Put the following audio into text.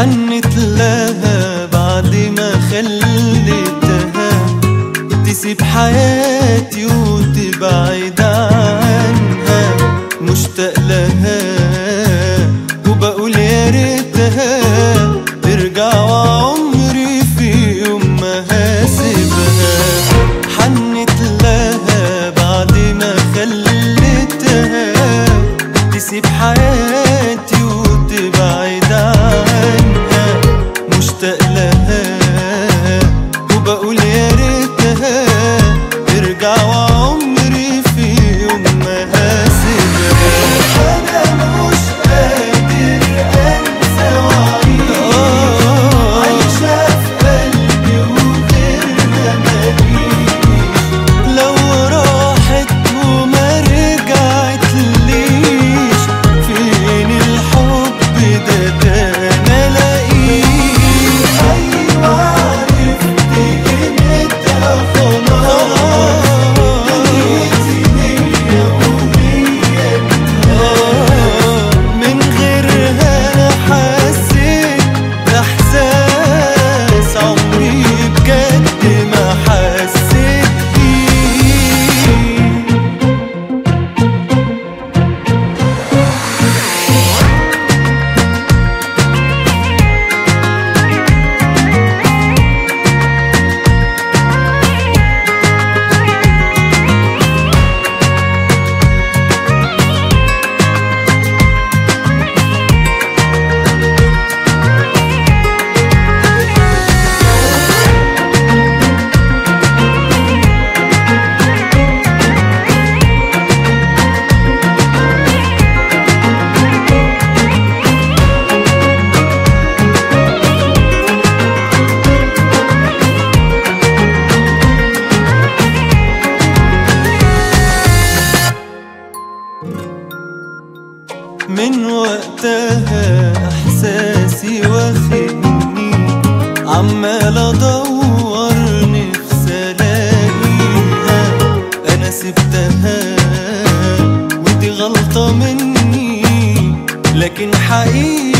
حنت لها بعد ما خليتها. تسيب حياتي وتبعد عنها. مشتاق لها وبقول يا ريتها. ترجع وعمري في يوم ما هسيبها حنت لها بعد ما خليتها. تسيب حياتي يا ترجع وعمري في يوم ما من وقتها إحساسي واخدني عمال أدور نفسي ألاقيها. أنا سبتها ودي غلطة مني لكن حقيقي